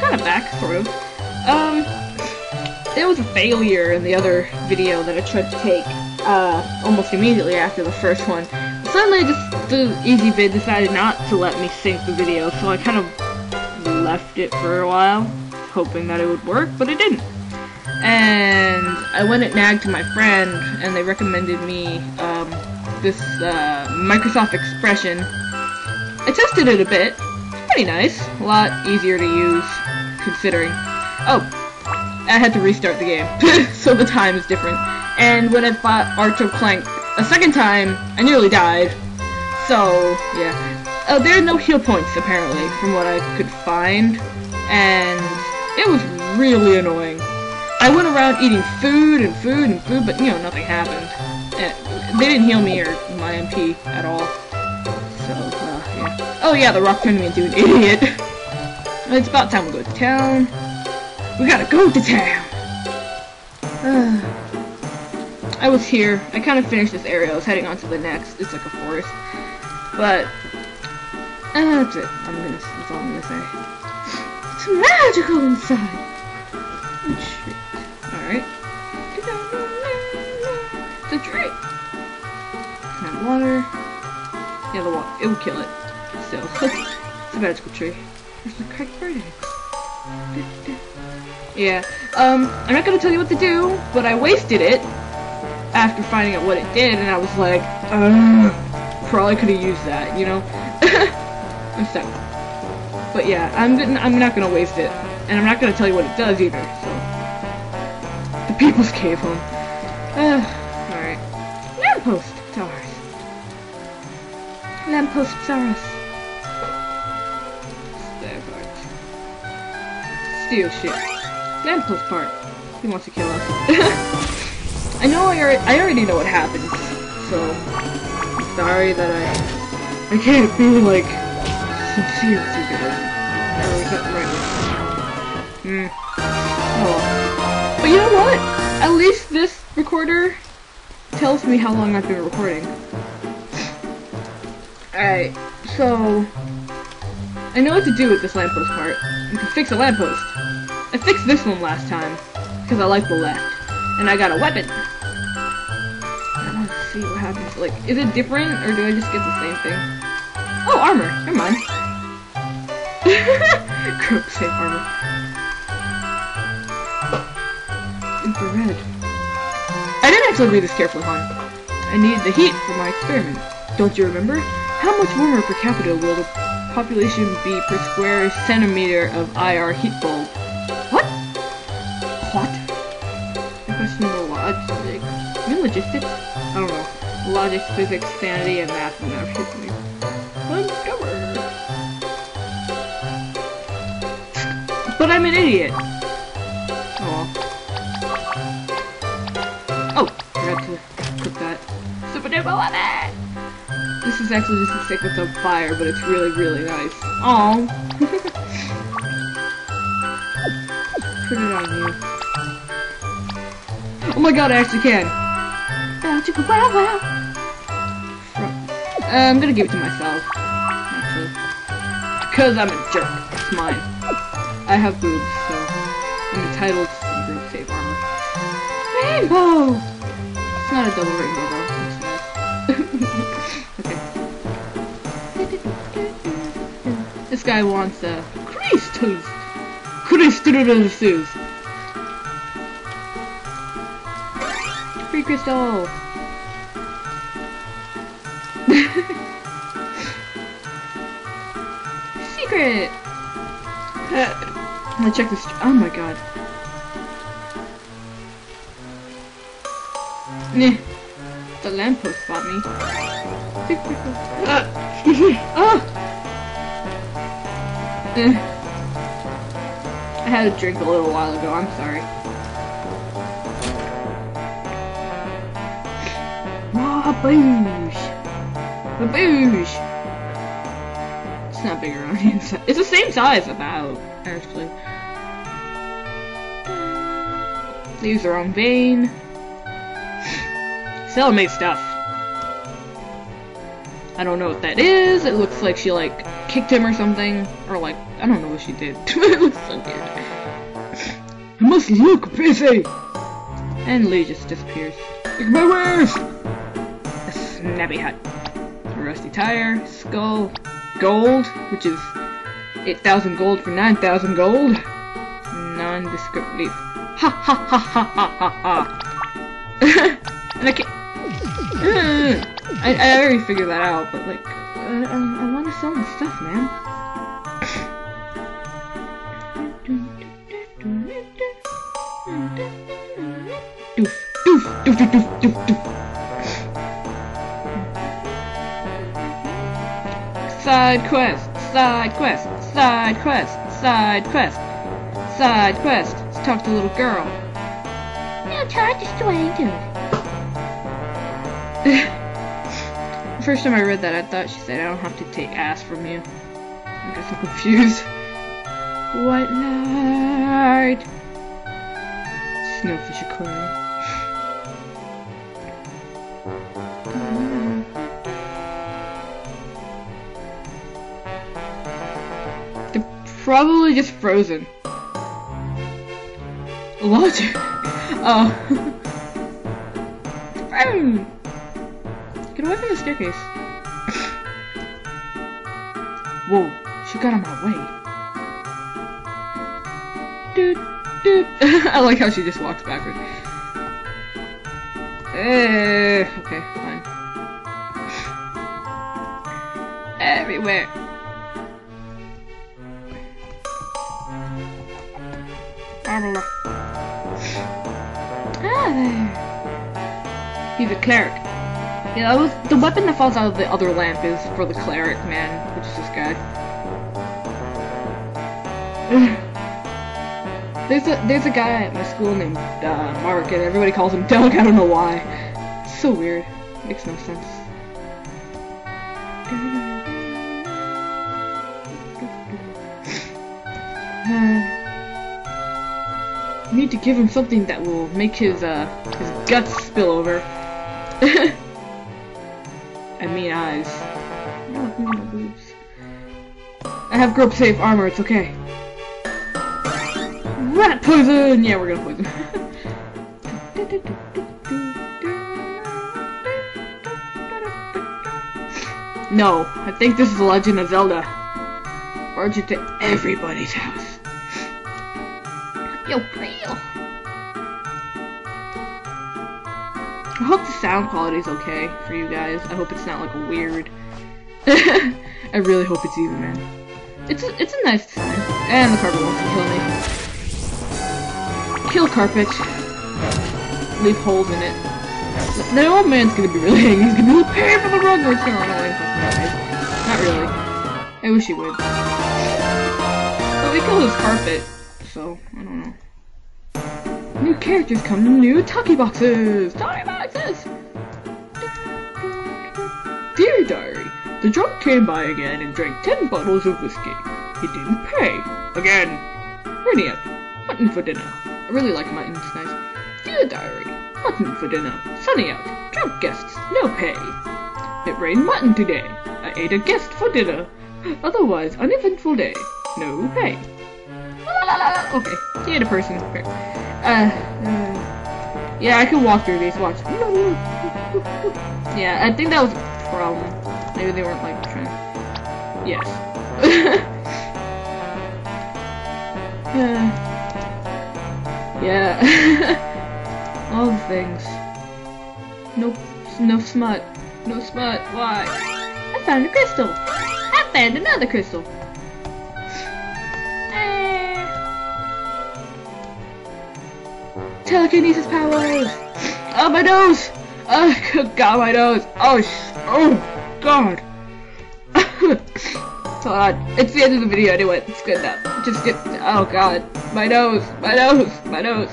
kind of back, of. Um, there was a failure in the other video that I tried to take, uh, almost immediately after the first one. Suddenly, just the Ezvid decided not to let me sync the video, so I kind of left it for a while, hoping that it would work, but it didn't. And I went and nagged to my friend, and they recommended me, um, this, uh, Microsoft Expression. I tested it a bit. Pretty nice. A lot easier to use, considering. Oh, I had to restart the game, so the time is different. And when I fought Arch of Clank a second time, I nearly died. So, yeah. Uh, there are no heal points, apparently, from what I could find. And it was really annoying. I went around eating food and food and food, but, you know, nothing happened. And they didn't heal me or my MP at all. So, uh. Oh, yeah, the rock turned me into an idiot. it's about time we go to town. We gotta go to town! I was here. I kind of finished this area. I was heading on to the next. It's like a forest. But, uh, that's it. I'm gonna, that's all I'm gonna say. It's magical inside! Oh. Alright. It's a! Can water. Yeah, the water. It will kill it. Still. it's a magical tree. There's the cracked bird. Yeah. Um, I'm not gonna tell you what to do, but I wasted it after finding out what it did, and I was like, Ugh, probably could have used that, you know? I'm sad. But yeah, I'm I'm not gonna waste it, and I'm not gonna tell you what it does either. So, the People's Cave home. Uh, all right. Lamppost stars. Lamppost stars. Steal shit. Lamppost part. He wants to kill us. I know I already, I already know what happens, so sorry that I I can't be like sincere with you guys. Hmm. Oh. But you know what? At least this recorder tells me how long I've been recording. Alright, so I know what to do with this lamppost part. You can fix a lamppost. I fixed this one last time because I like the left and I got a weapon. I want to see what happens. Like, is it different, or do I just get the same thing? Oh, armor. Never mind. Crook, same armor. Infrared. I didn't actually read this carefully, hon. I needed the heat for my experiment. Don't you remember? How much warmer per capita will the population be per square centimeter of IR heat bulb? What? What? questionable logic. I mean logistics? I don't know. Logic, physics, sanity, and math hit me. Uncover! But I'm an idiot! Is actually just a stick with some fire, but it's really, really nice. Oh. Put it on you. Oh my god, I actually can. Wow, wow. Uh, I'm gonna give it to myself, actually. Because I'm a jerk. It's mine. I have boobs, so I'm entitled to group safe armor. Rainbow! It's not a double rainbow, though. guy wants a Christus! Christus! Free crystal! Secret! Uh, check this. Oh my god. Nah. The lamppost bought me. uh, Uh. I had a drink a little while ago, I'm sorry. Baboosh! Baboosh! It's not bigger on the inside. It's the same size, about, actually. Leaves her own vein. Selenite stuff. I don't know what that is. It looks like she, like, kicked him or something, or like I don't know what she did. it looks so weird. I must look busy. And Lee just disappears. Look my wares. A snappy hat, a rusty tire, skull, gold, which is 8,000 gold for 9,000 gold. Nondescript leaf. Ha ha ha ha ha ha ha. and I can't. I, I already figured that out, but like, I, I, I want to sell my stuff, man. Doof, doof, doof, doof, doof, doof, doof. Side quest, side quest, side quest, side quest, side quest. Let's talk to a little girl. Now try destroying too. First time I read that, I thought she said, I don't have to take ass from you. I guess I'm confused. What light. Snowfish aquarium. They're probably just frozen. Logic. Oh. Get away from the staircase. Whoa, she got on my way. Dude, dude. I like how she just walks backward. Eh, okay, fine. Everywhere. Ah, there. He's a cleric. Yeah, was the weapon that falls out of the other lamp is for the cleric man, which is this guy. there's a there's a guy at my school named uh, Mark, and everybody calls him Doug. I don't know why. It's so weird. Makes no sense. I need to give him something that will make his uh his guts spill over. have grip safe armor, it's okay. Rat poison! Yeah, we're gonna poison. no, I think this is the Legend of Zelda. Barge to everybody's house. Yo, real. I hope the sound quality is okay for you guys. I hope it's not like weird. I really hope it's even, man. It's a, it's a nice design. And the carpet wants to kill me. Kill carpet. Leave holes in it. The old man's gonna be really angry. He's gonna be like, pay for the rug. Or it's gonna. Not really. I wish he would. But we killed his carpet, so I don't know. New characters come new Taki boxes! Taki boxes! Dear Diary, the drunk came by again and drank ten bottles of whiskey. He didn't pay. Again. Up. Mutton for dinner. I really like mutton, nice. Dear Diary, mutton for dinner. Sunny out. Drunk guests, no pay. It rained mutton today. I ate a guest for dinner. Otherwise, uneventful day. No pay. Okay, he had a person. Okay. Uh, uh, yeah, I can walk through these. Watch. Yeah, I think that was a problem. Maybe they weren't like trying. Yes. yeah. Yeah. All the things. Nope. No smut. No smut. Why? I found a crystal. I found another crystal. Eh. Telekinesis powers! Oh, my nose! Oh, God, my nose! Oh, oh, God! God, it's the end of the video anyway. It's good now. Just get. Oh God, my nose, my nose, my nose.